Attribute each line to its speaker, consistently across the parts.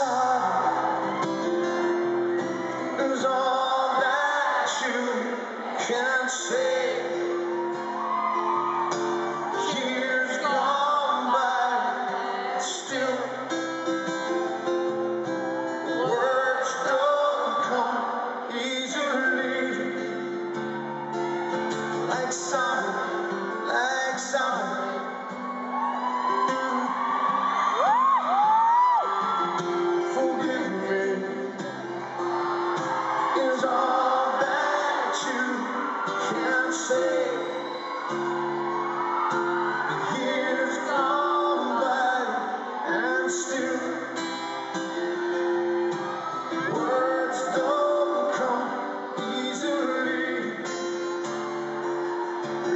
Speaker 1: is all that you can say.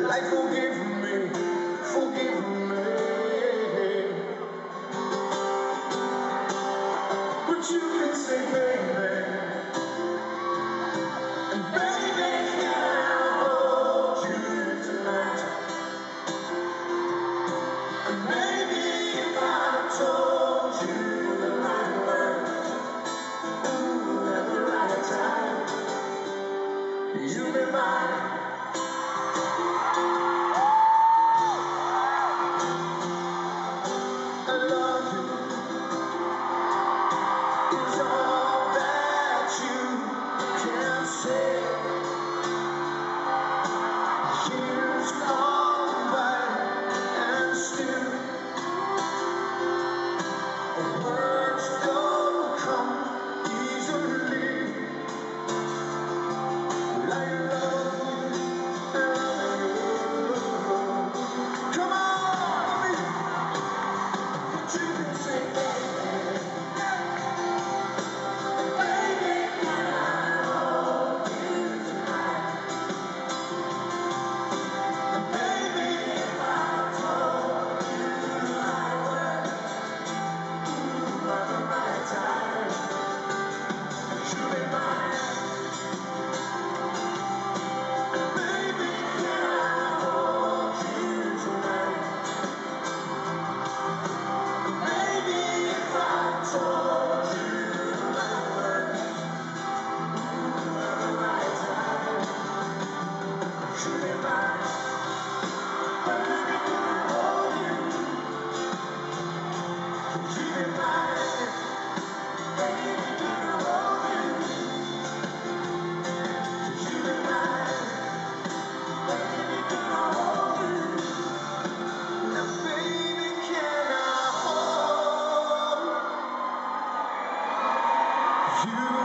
Speaker 1: Like, forgive me, forgive me. But you can say, baby. You.